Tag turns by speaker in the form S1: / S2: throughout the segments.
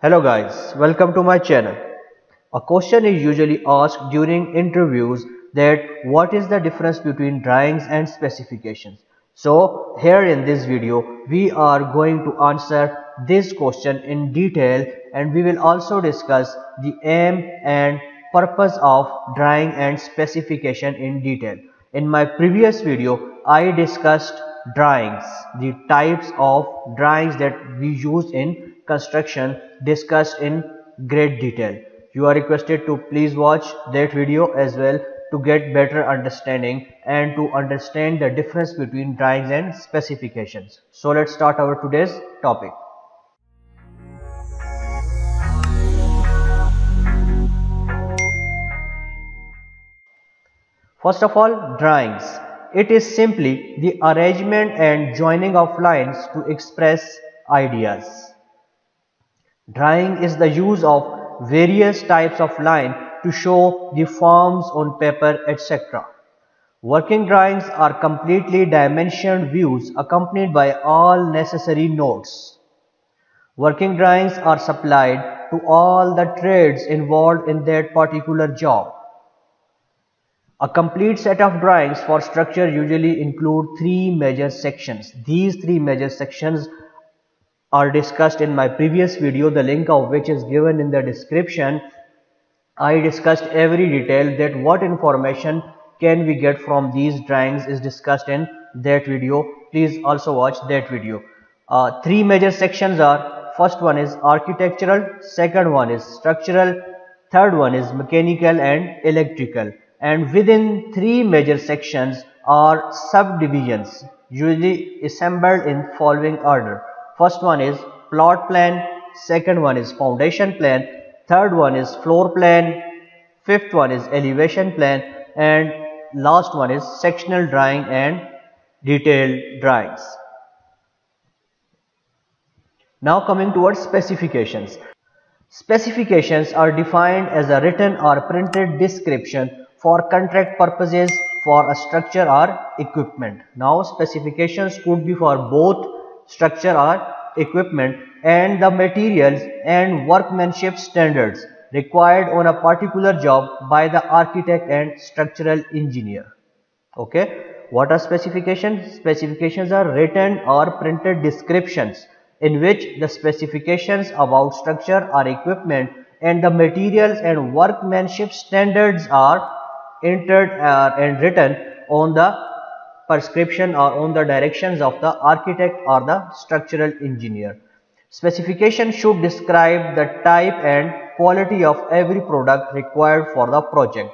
S1: Hello guys, welcome to my channel. A question is usually asked during interviews that what is the difference between drawings and specifications. So here in this video we are going to answer this question in detail and we will also discuss the aim and purpose of drawing and specification in detail. In my previous video I discussed drawings, the types of drawings that we use in construction discussed in great detail. You are requested to please watch that video as well to get better understanding and to understand the difference between drawings and specifications. So let's start our today's topic. First of all, drawings. It is simply the arrangement and joining of lines to express ideas. Drawing is the use of various types of line to show the forms on paper etc. Working drawings are completely dimensioned views accompanied by all necessary notes. Working drawings are supplied to all the trades involved in that particular job. A complete set of drawings for structure usually include three major sections. These three major sections are discussed in my previous video, the link of which is given in the description. I discussed every detail that what information can we get from these drawings is discussed in that video. Please also watch that video. Uh, three major sections are first one is architectural, second one is structural, third one is mechanical and electrical and within three major sections are subdivisions usually assembled in following order. First one is plot plan, second one is foundation plan, third one is floor plan, fifth one is elevation plan and last one is sectional drawing and detailed drawings. Now coming towards specifications. Specifications are defined as a written or printed description for contract purposes for a structure or equipment. Now specifications could be for both structure or equipment and the materials and workmanship standards required on a particular job by the architect and structural engineer. Okay. What are specifications? Specifications are written or printed descriptions in which the specifications about structure or equipment and the materials and workmanship standards are entered uh, and written on the prescription or on the directions of the architect or the structural engineer. Specification should describe the type and quality of every product required for the project.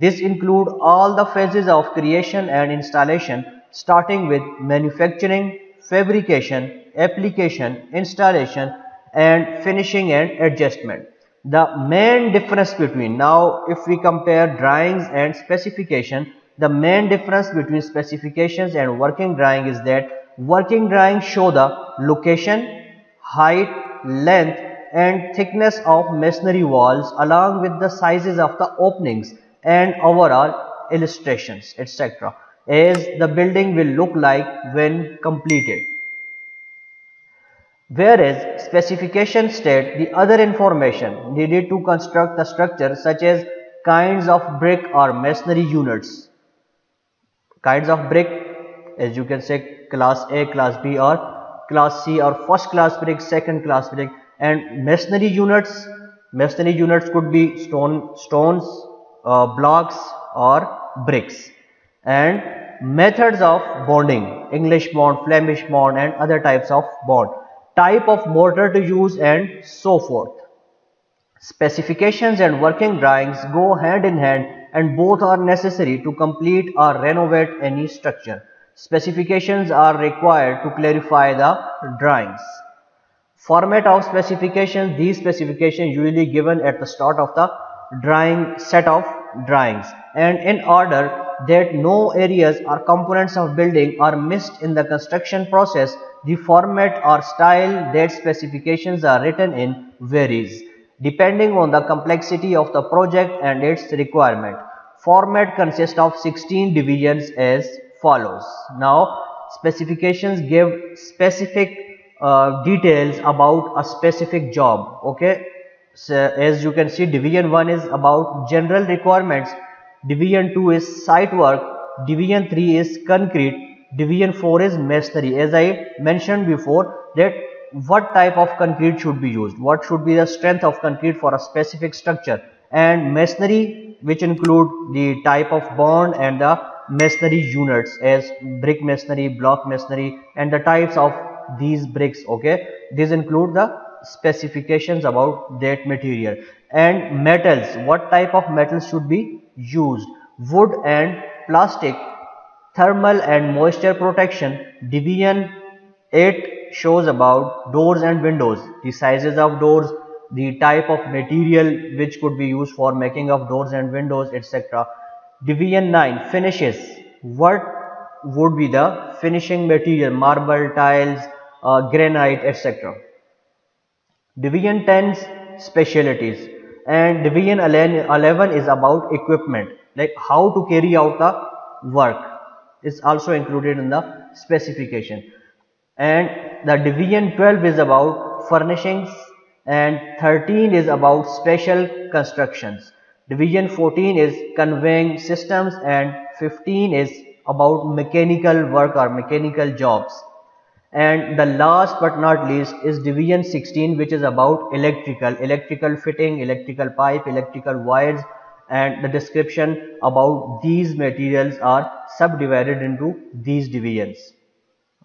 S1: This include all the phases of creation and installation starting with manufacturing, fabrication, application, installation and finishing and adjustment the main difference between now if we compare drawings and specification the main difference between specifications and working drawing is that working drawing show the location height length and thickness of masonry walls along with the sizes of the openings and overall illustrations etc as the building will look like when completed Whereas specification state the other information needed to construct the structure such as kinds of brick or masonry units. Kinds of brick as you can say class A, class B or class C or first class brick, second class brick and masonry units. Masonry units could be stone, stones, uh, blocks or bricks and methods of bonding English bond, Flemish bond and other types of bond type of mortar to use and so forth. Specifications and working drawings go hand in hand and both are necessary to complete or renovate any structure. Specifications are required to clarify the drawings. Format of specifications, these specifications usually given at the start of the drawing set of drawings and in order that no areas or components of building are missed in the construction process the format or style that specifications are written in varies depending on the complexity of the project and its requirement. Format consists of 16 divisions as follows. Now specifications give specific uh, details about a specific job okay? So as you can see division 1 is about general requirements. Division 2 is site work. Division 3 is concrete. Division 4 is masonry. As i mentioned before that what type of concrete should be used what should be the strength of concrete for a specific structure and masonry which include the type of bond and the masonry units as brick masonry block masonry and the types of these bricks okay? These include the specifications about that material. And metals what type of metals should be used? Wood and plastic thermal and moisture protection division 8 shows about doors and windows the sizes of doors the type of material which could be used for making of doors and windows etc division 9 finishes. What would be the finishing material? Marble tiles uh, granite etc division 10 specialties and division 11 is about equipment like how to carry out the work. Is also included in the specification and the division 12 is about furnishings and 13 is about special constructions. Division 14 is conveying systems and 15 is about mechanical work or mechanical jobs. And the last but not least is division 16 which is about electrical electrical fitting electrical pipe electrical wires and the description about these materials are subdivided into these divisions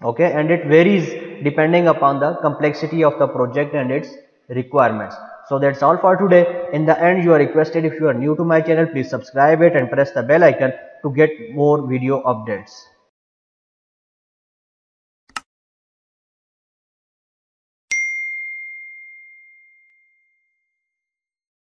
S1: okay and it varies depending upon the complexity of the project and its requirements. So that's all for today. In the end you are requested if you are new to my channel please subscribe it and press the bell icon to get more video updates